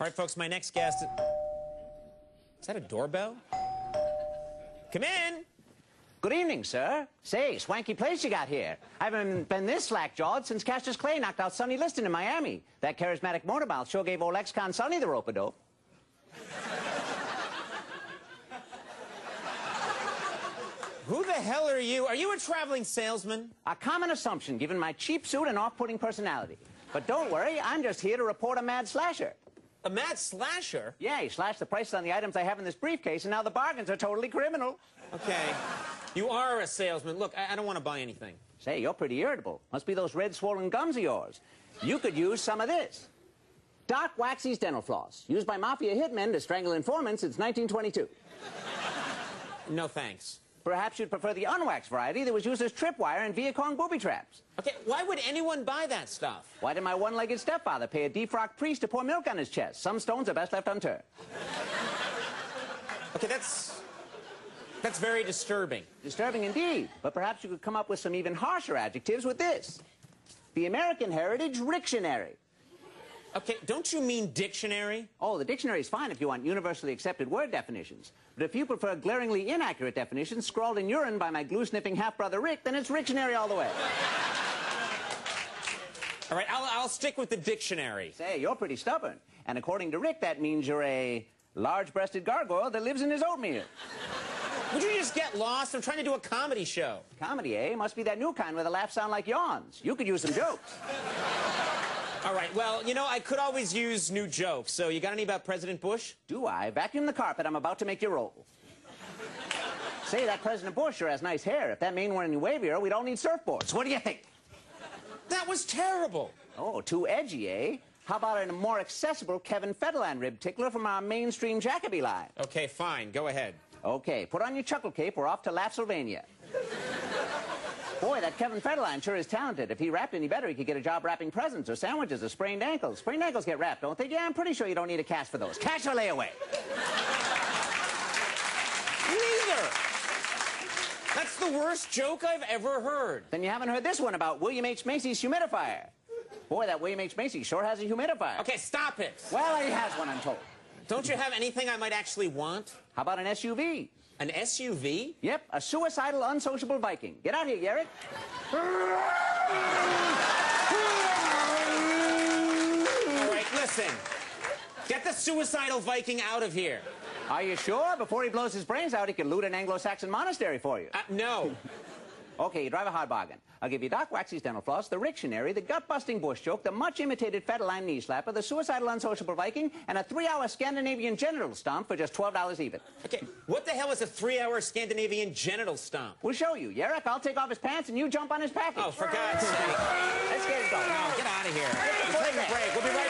All right, folks, my next guest. Is that a doorbell? Come in. Good evening, sir. Say, swanky place you got here. I haven't been this slack-jawed since Cassius Clay knocked out Sonny Liston in Miami. That charismatic motormouth sure gave old ex-con Sonny the rope-a-dope. Who the hell are you? Are you a traveling salesman? A common assumption given my cheap suit and off-putting personality. But don't worry, I'm just here to report a mad slasher. A mad slasher? Yeah, he slashed the prices on the items I have in this briefcase, and now the bargains are totally criminal. Okay. You are a salesman. Look, I, I don't want to buy anything. Say, you're pretty irritable. Must be those red swollen gums of yours. You could use some of this. Doc Waxy's dental floss, used by mafia hitmen to strangle informants since 1922. No thanks. Perhaps you'd prefer the unwaxed variety that was used as tripwire in Viet Cong booby traps. Okay, why would anyone buy that stuff? Why did my one-legged stepfather pay a defrocked priest to pour milk on his chest? Some stones are best left unturned. Okay, that's. That's very disturbing. Disturbing indeed, but perhaps you could come up with some even harsher adjectives with this. The American Heritage Rictionary. Okay, don't you mean dictionary? Oh, the dictionary is fine if you want universally accepted word definitions. But if you prefer glaringly inaccurate definitions scrawled in urine by my glue-sniffing half-brother Rick, then it's Rictionary all the way. All right, I'll, I'll stick with the dictionary. Say, you're pretty stubborn. And according to Rick, that means you're a large-breasted gargoyle that lives in his oatmeal. Would you just get lost? I'm trying to do a comedy show. Comedy, eh? Must be that new kind where the laughs sound like yawns. You could use some jokes. All right, well, you know, I could always use new jokes. So, you got any about President Bush? Do I? Vacuum the carpet. I'm about to make you roll. Say, that President Bush sure has nice hair. If that mane weren't any wavier, we'd all need surfboards. What do you think? That was terrible. Oh, too edgy, eh? How about a more accessible Kevin Federline rib tickler from our mainstream Jacoby line? Okay, fine. Go ahead. Okay, put on your chuckle cape. We're off to Lapsylvania. Boy, that Kevin Federline sure is talented. If he rapped any better, he could get a job wrapping presents or sandwiches or sprained ankles. Sprained ankles get wrapped, don't they? Yeah, I'm pretty sure you don't need a cast for those. Cash or layaway? Neither. That's the worst joke I've ever heard. Then you haven't heard this one about William H. Macy's humidifier. Boy, that William H. Macy sure has a humidifier. Okay, stop it. Well, he has one, I'm told. Don't you have anything I might actually want? How about an SUV? An SUV? Yep, a suicidal, unsociable Viking. Get out of here, Garrett. All right, listen. Get the suicidal Viking out of here. Are you sure? Before he blows his brains out, he can loot an Anglo-Saxon monastery for you. Uh, no. Okay, you drive a hard bargain. I'll give you Doc Waxy's dental floss, the Rictionary, the gut-busting bush joke, the much-imitated Federline knee slapper, the suicidal unsociable Viking, and a three-hour Scandinavian genital stomp for just $12 even. Okay, what the hell is a three-hour Scandinavian genital stomp? We'll show you. Yerrick, I'll take off his pants and you jump on his package. Oh, for God's sake. Let's get it going. No, get out of here. We're taking a break. We'll be right back.